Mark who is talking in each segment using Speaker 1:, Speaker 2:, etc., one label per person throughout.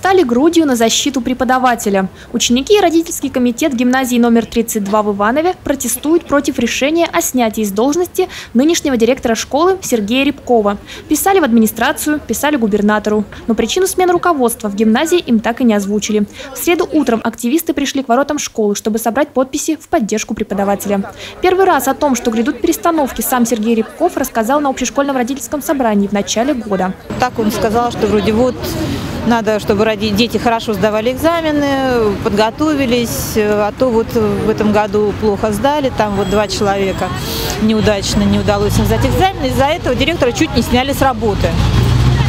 Speaker 1: Встали грудью на защиту преподавателя. Ученики и родительский комитет гимназии номер 32 в Иванове протестуют против решения о снятии с должности нынешнего директора школы Сергея Рябкова. Писали в администрацию, писали губернатору. Но причину смены руководства в гимназии им так и не озвучили. В среду утром активисты пришли к воротам школы, чтобы собрать подписи в поддержку преподавателя. Первый раз о том, что грядут перестановки, сам Сергей Рябков рассказал на общешкольном родительском собрании в начале года.
Speaker 2: Так он сказал, что вроде вот надо, чтобы дети хорошо сдавали экзамены, подготовились, а то вот в этом году плохо сдали, там вот два человека неудачно не удалось им сдать экзамены, из-за этого директора чуть не сняли с работы.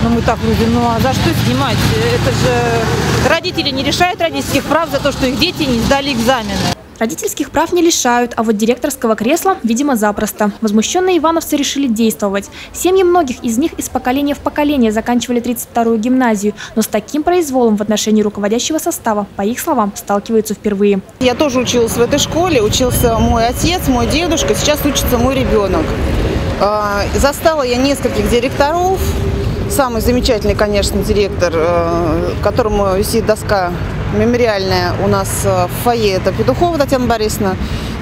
Speaker 2: Ну, мы так вроде, ну а за что снимать? Это же родители не решают родительских прав за то, что их дети не сдали экзамены.
Speaker 1: Родительских прав не лишают, а вот директорского кресла, видимо, запросто. Возмущенные ивановцы решили действовать. Семьи многих из них из поколения в поколение заканчивали 32-ю гимназию, но с таким произволом в отношении руководящего состава, по их словам, сталкиваются впервые.
Speaker 3: Я тоже училась в этой школе, учился мой отец, мой дедушка, сейчас учится мой ребенок. А, застала я нескольких директоров, самый замечательный, конечно, директор, э, которому висит доска мемориальная у нас э, в фойе, это Петухова Татьяна Борисовна.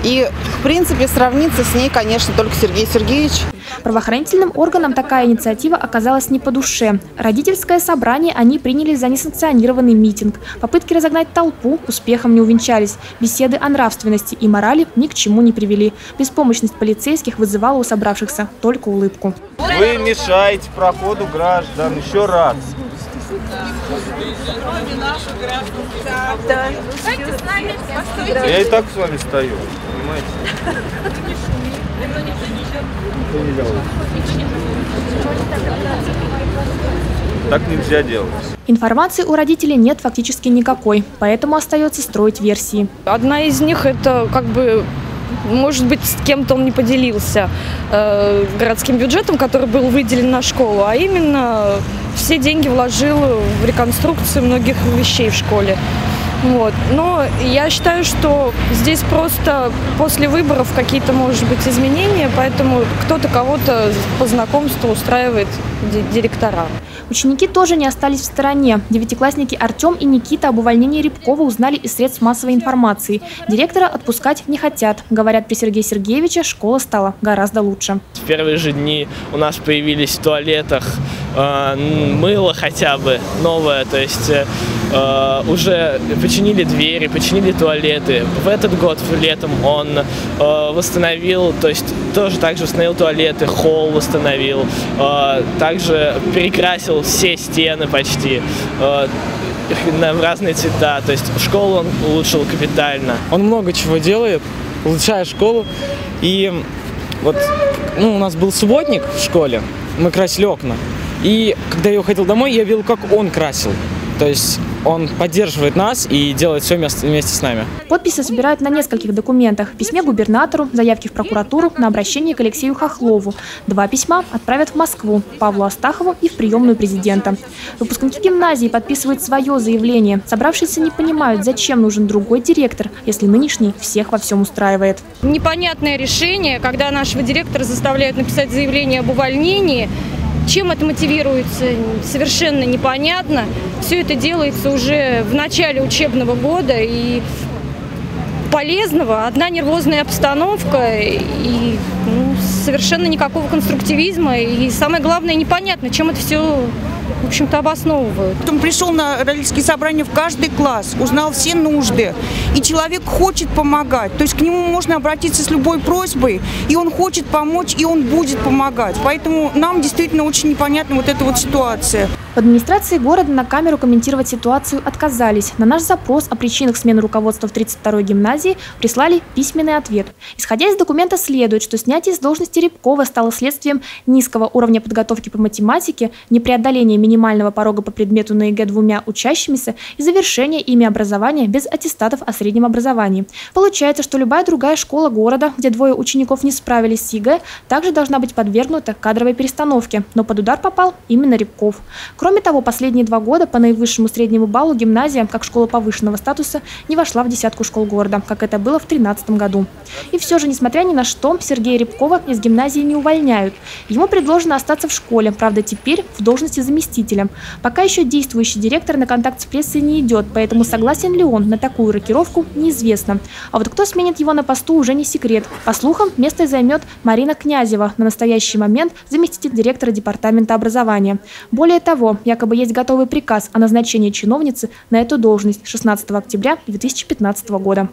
Speaker 3: И, в принципе, сравниться с ней, конечно, только Сергей Сергеевич.
Speaker 1: Правоохранительным органам такая инициатива оказалась не по душе. Родительское собрание они приняли за несанкционированный митинг. Попытки разогнать толпу успехом не увенчались. Беседы о нравственности и морали ни к чему не привели. Беспомощность полицейских вызывала у собравшихся только улыбку.
Speaker 4: Вы мешаете проходу граждан еще раз. Да. Я и так с вами стою, понимаете? Так нельзя делать.
Speaker 1: Информации у родителей нет фактически никакой, поэтому остается строить версии.
Speaker 5: Одна из них это как бы может быть, с кем-то он не поделился э, городским бюджетом, который был выделен на школу, а именно все деньги вложил в реконструкцию многих вещей в школе. Вот. Но я считаю, что здесь просто после выборов какие-то, может быть, изменения, поэтому кто-то кого-то по знакомству устраивает директора.
Speaker 1: Ученики тоже не остались в стороне. Девятиклассники Артем и Никита об увольнении Рябкова узнали из средств массовой информации. Директора отпускать не хотят. Говорят, при Сергее Сергеевиче школа стала гораздо лучше.
Speaker 6: В первые же дни у нас появились в туалетах мыло хотя бы новое, то есть э, уже починили двери, починили туалеты. В этот год, летом, он э, восстановил, то есть тоже также восстановил туалеты, холл восстановил, э, также перекрасил все стены почти э, в разные цвета. То есть школу он улучшил капитально.
Speaker 7: Он много чего делает, улучшая школу. И вот ну, у нас был субботник в школе, мы красили окна. И когда я уходил домой, я видел, как он красил. То есть он поддерживает нас и делает все вместе с нами.
Speaker 1: Подписи собирают на нескольких документах. Письме губернатору, заявки в прокуратуру, на обращение к Алексею Хохлову. Два письма отправят в Москву, Павлу Астахову и в приемную президента. Выпускники гимназии подписывают свое заявление. Собравшиеся не понимают, зачем нужен другой директор, если нынешний всех во всем устраивает.
Speaker 5: Непонятное решение, когда нашего директора заставляют написать заявление об увольнении – чем это мотивируется, совершенно непонятно. Все это делается уже в начале учебного года и полезного. Одна нервозная обстановка и ну, совершенно никакого конструктивизма. И самое главное, непонятно, чем это все в общем-то, обосновывают.
Speaker 8: Он пришел на родительские собрания в каждый класс, узнал все нужды. И человек хочет помогать. То есть к нему можно обратиться с любой просьбой, и он хочет помочь, и он будет помогать. Поэтому нам действительно очень непонятна вот эта вот ситуация.
Speaker 1: В администрации города на камеру комментировать ситуацию отказались. На наш запрос о причинах смены руководства в 32-й гимназии прислали письменный ответ. Исходя из документа следует, что снятие с должности Рябкова стало следствием низкого уровня подготовки по математике, непреодоления минимального порога по предмету на ЕГЭ двумя учащимися и завершения ими образования без аттестатов о среднем образовании. Получается, что любая другая школа города, где двое учеников не справились с ЕГЭ, также должна быть подвергнута кадровой перестановке, но под удар попал именно Рябков. Кроме Кроме того, последние два года по наивысшему среднему баллу гимназия, как школа повышенного статуса, не вошла в десятку школ города, как это было в 2013 году. И все же, несмотря ни на что, Сергея Рябкова из гимназии не увольняют. Ему предложено остаться в школе, правда теперь в должности заместителя. Пока еще действующий директор на контакт с прессой не идет, поэтому согласен ли он на такую рокировку, неизвестно. А вот кто сменит его на посту, уже не секрет. По слухам, место займет Марина Князева, на настоящий момент заместитель директора департамента образования. Более якобы есть готовый приказ о назначении чиновницы на эту должность 16 октября 2015 года.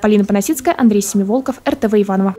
Speaker 1: Полина Поносицкая, Андрей Семиволков, РТВ Иванова.